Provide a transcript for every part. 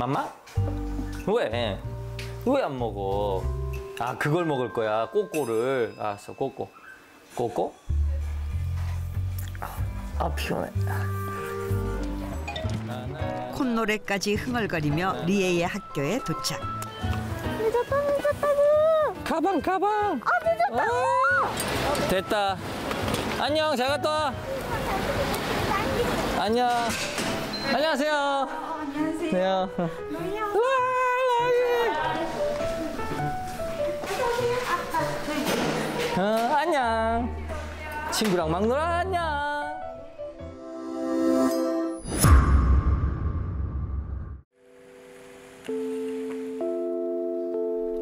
맘마? 왜? 왜 안 먹어? 아 그걸 먹을 거야. 꼬꼬를. 알았어 꼬꼬. 꼬꼬? 아 피곤해. 콧노래까지 흥얼거리며 리에의 학교에 도착. 가방 가방! 아 늦었다. 됐다. 안녕 잘 갔다 와. 안녕. 안녕하세요 안녕하세요. 어, 안녕. 친구랑 막 놀아 안녕.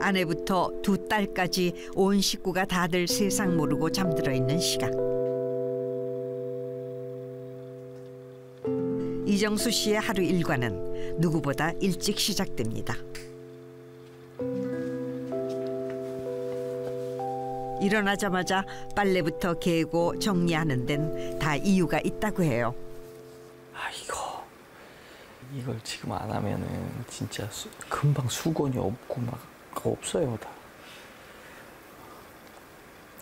아내부터 두 딸까지 온 식구가 다들 세상 모르고 잠들어 있는 시각. 이정수 씨의 하루 일과는 누구보다 일찍 시작됩니다. 일어나자마자 빨래부터 개고 정리하는 데는 다 이유가 있다고 해요. 아 이거 이걸 지금 안 하면은 진짜 수- 금방 수건이 없고 막 없어요 다.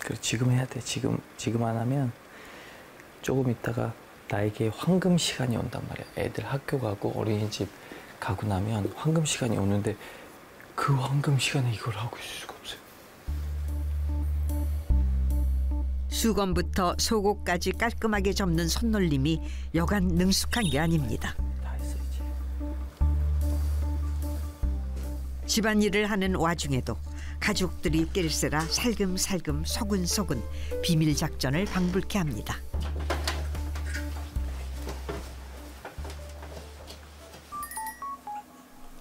그래 지금 해야 돼 지금 지금 안 하면 조금 있다가 나에게 황금 시간이 온단 말이야. 애들 학교 가고 어린이집 가고 나면 황금 시간이 오는데 그 황금 시간에 이걸 하고 있을 수가 없어요. 수건부터 속옷까지 깔끔하게 접는 손놀림이 여간 능숙한 게 아닙니다. 다 했어 이제. 집안일을 하는 와중에도 가족들이 낄세라 살금살금 소근소근 비밀 작전을 방불케 합니다.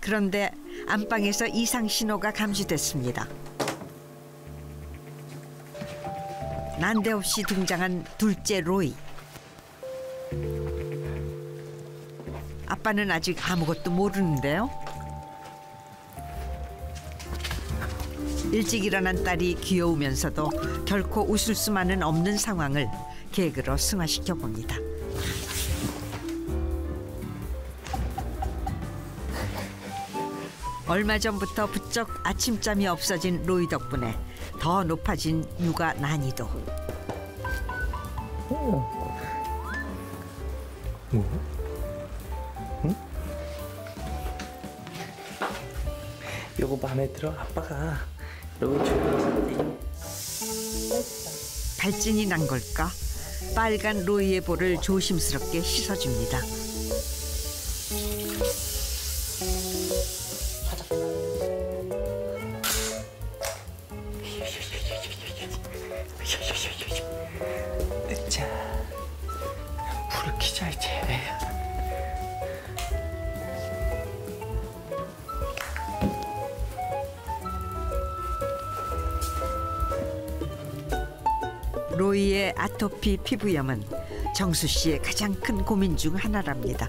그런데 안방에서 이상 신호가 감지됐습니다. 난데없이 등장한 둘째 로이. 아빠는 아직 아무것도 모르는데요. 일찍 일어난 딸이 귀여우면서도 결코 웃을 수만은 없는 상황을 개그로 승화시켜 봅니다. 얼마 전부터 부쩍 아침잠이 없어진 로이 덕분에 더 높아진 육아 난이도. 요거 마음에 들어? 아빠가 요거 좋아하는데 발진이 난 걸까? 빨간 로이의 볼을 조심스럽게 씻어줍니다. 아토피 피부염은 정수 씨의 가장 큰 고민 중 하나랍니다.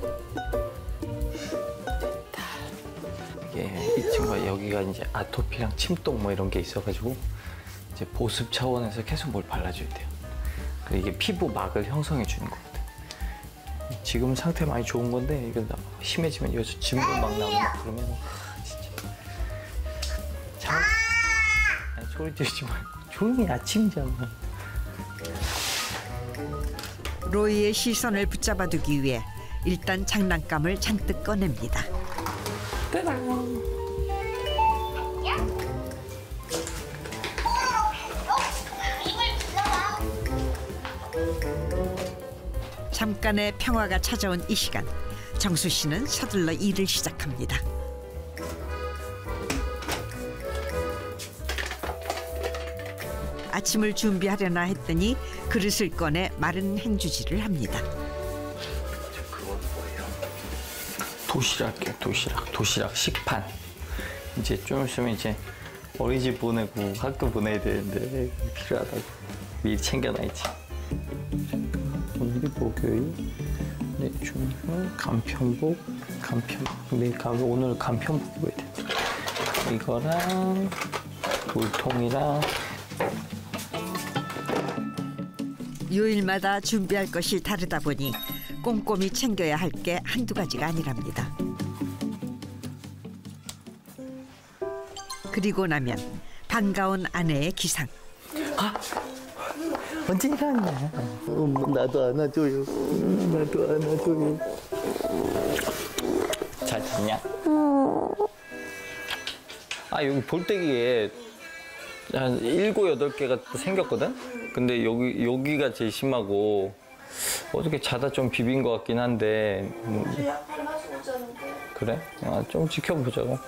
이게 이 친구가 여기가 이제 아토피랑 침동 뭐 이런 게 있어가지고 이제 보습 차원에서 계속 뭘 발라줘야 돼요. 그 이게 피부 막을 형성해 주는 거거든. 지금 상태 많이 좋은 건데 나- 심해지면 여기서 진물 막 나오고 그러면 진짜 자, 소리 지르지 말고 조용히 아침이잖아. 로이의 시선을 붙잡아두기 위해 일단 장난감을 잔뜩 꺼냅니다. 따당. 잠깐의 평화가 찾아온 이 시간 정수 씨는 서둘러 일을 시작합니다. 아침을 준비하려나 했더니 그릇을 꺼내 마른 행주지를 합니다. 도시락이요, 도시락. 도시락 식판. 이제 좀 있으면 이제 어린이집 보내고 학교 보내야 되는데 필요하다고 미리 챙겨놔야지. 오늘이 목요일, 네, 중요 간편복, 간편, 내일 가고 오늘 간편복 입어야 돼. 이거랑 물통이랑 요일마다 준비할 것이 다르다 보니 꼼꼼히 챙겨야 할 게 한두 가지가 아니랍니다. 그리고 나면 반가운 아내의 기상. 아, 언제 일어났냐? 음, 나도 안아줘요. 음, 나도 안아줘요. 잘 잤냐? 아 여기 볼때기에 한 일곱 여덟 개가 또 생겼거든. 근데 여기 여기가 제일 심하고 어떻게 자다 좀 비빈 것 같긴 한데 자는데 그래? 아, 좀 지켜보자고.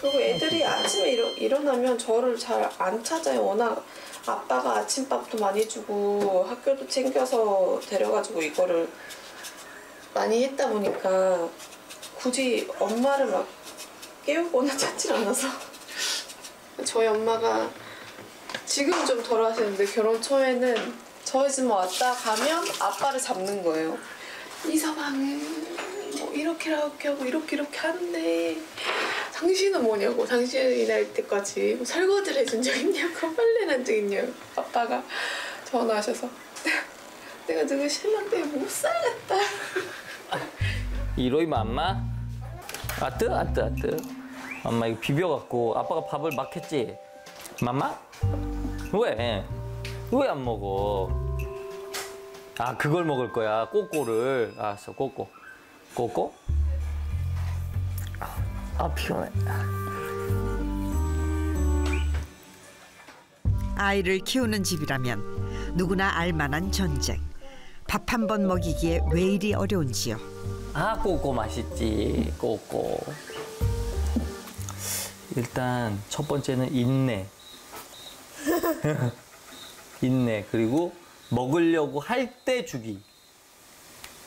그리고 애들이 아침에 일어, 일어나면 저를 잘 안 찾아요 워낙 아빠가 아침밥도 많이 주고 학교도 챙겨서 데려가지고 이거를 많이 했다 보니까 굳이 엄마를 막 깨우거나 찾질 않아서 저희 엄마가 지금 좀 덜 하시는데 결혼 초에는 저희 집 왔다 가면 아빠를 잡는 거예요. 이서방은 뭐 이렇게 이렇게 하고 이렇게 이렇게 하는데 당신은 뭐냐고 당신이 날 때까지 뭐 설거지를 해준 적 있냐고 빨래를 한 적 있냐고 아빠가 전화하셔서 내가 너가 신랑 때문에 못 살겠다 이로이 맘마? 아뜨 아뜨 아뜨. 엄마 이거 비벼갖고 아빠가 밥을 막 했지. 맘마? 왜? 왜 안 먹어? 아 그걸 먹을 거야 꼬꼬를. 알았어 꼬꼬. 꼬꼬? 아 피곤해. 아이를 키우는 집이라면 누구나 알만한 전쟁. 밥 한 번 먹이기에 왜 이리 어려운지요. 아 꼬꼬 맛있지 꼬꼬. 일단 첫 번째는 인내. 인내 그리고 먹으려고 할 때 주기.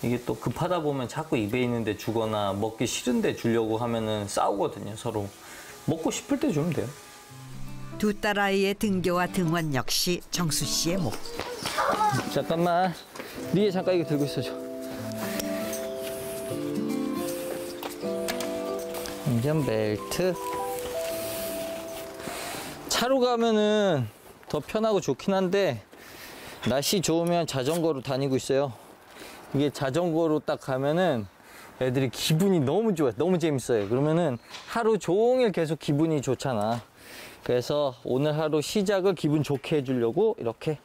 이게 또 급하다 보면 자꾸 입에 있는데 주거나 먹기 싫은데 주려고 하면은 싸우거든요 서로. 먹고 싶을 때 주면 돼요. 두 딸아이의 등교와 등원 역시 정수 씨의 목. 잠깐만. 니에 잠깐 이거 들고 있어줘. 안전벨트. 차로 가면은 더 편하고 좋긴 한데 날씨 좋으면 자전거로 다니고 있어요. 이게 자전거로 딱 가면은 애들이 기분이 너무 좋아요. 너무 재밌어요. 그러면은 하루 종일 계속 기분이 좋잖아. 그래서 오늘 하루 시작을 기분 좋게 해주려고 이렇게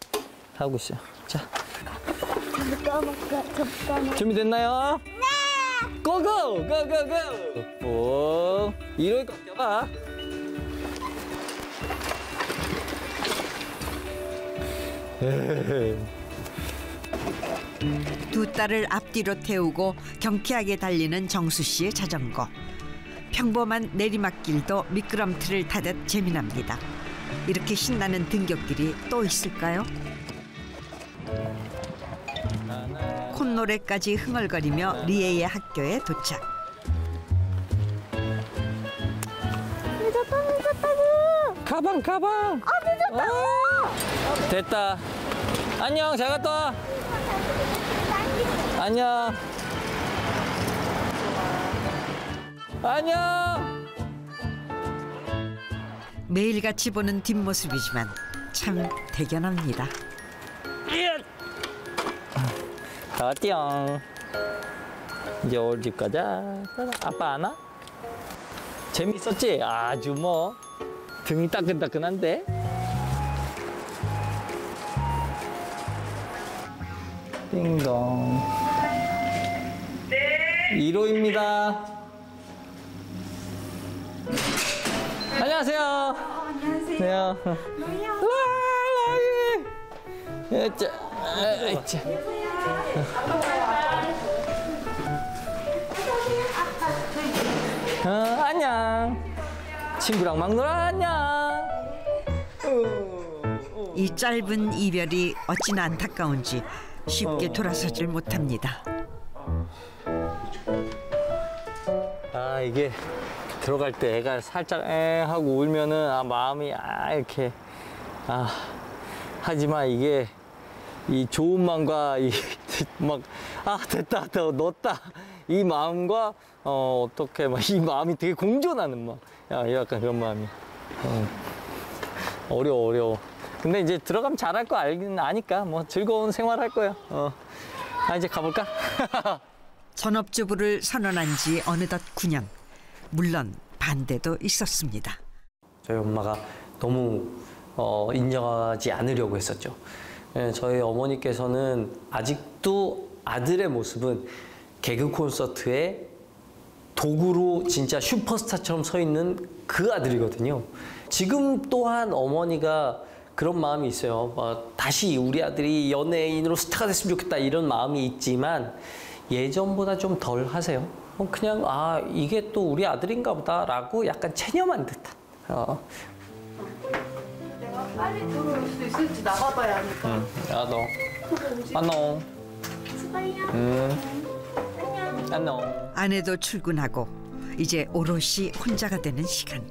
하고 있어요. 자, 준비됐나요? 네! 고고! 고고고! 오, 이럴 거 껴봐. 두 딸을 앞뒤로 태우고 경쾌하게 달리는 정수 씨의 자전거. 평범한 내리막길도 미끄럼틀을 타듯 재미납니다. 이렇게 신나는 등굣길이 또 있을까요? 콧노래까지 흥얼거리며 리에의 학교에 도착. 가방, 가방! 아, 늦었다! 됐다. 안녕, 잘 갔다 와. 안녕. 안녕! 매일같이 보는 뒷모습이지만 참 대견합니다. 어띠용 이제 올 집 가자 아빠 안 와? 재밌었지? 아주 뭐 등이 따끈따끈한데 띵동. 네. 1호입니다. 안녕하세요. 안녕하세요. 와 라이. 에짜 에짜. 어, 안녕. 친구랑 막 놀아, 안녕. 이 짧은 이별이 어찌나 안타까운지 쉽게 돌아서질 못합니다. 아, 이게 들어갈 때 애가 살짝 에 하고 울면은 아, 마음이 아, 이렇게. 아, 하지만 이게 이 좋은 마음과 이 막, 아, 됐다, 더 넣었다. 이 마음과 어, 어떻게 막 이 마음이 되게 공존하는 막. 야, 약간 그런 마음이. 어, 어려워, 어려워. 근데 이제 들어가면 잘할 거 알긴 아니까 뭐 즐거운 생활 할 거야. 어. 아, 이제 가볼까? 전업주부를 선언한 지 어느덧 9년. 물론 반대도 있었습니다. 저희 엄마가 너무 어, 인정하지 않으려고 했었죠. 예, 저희 어머니께서는 아직도 아들의 모습은 개그 콘서트에 도구로 진짜 슈퍼스타처럼 서 있는 그 아들이거든요. 지금 또한 어머니가 그런 마음이 있어요. 어, 다시 우리 아들이 연예인으로 스타가 됐으면 좋겠다 이런 마음이 있지만 예전보다 좀 덜 하세요. 어, 그냥 아 이게 또 우리 아들인가 보다라고 약간 체념한 듯한. 어. 내가 빨리 들어올 수도 있을지 나가봐야 하니까. 나도. 안녕. 음. 안녕. 아내도 출근하고 이제 오롯이 혼자가 되는 시간.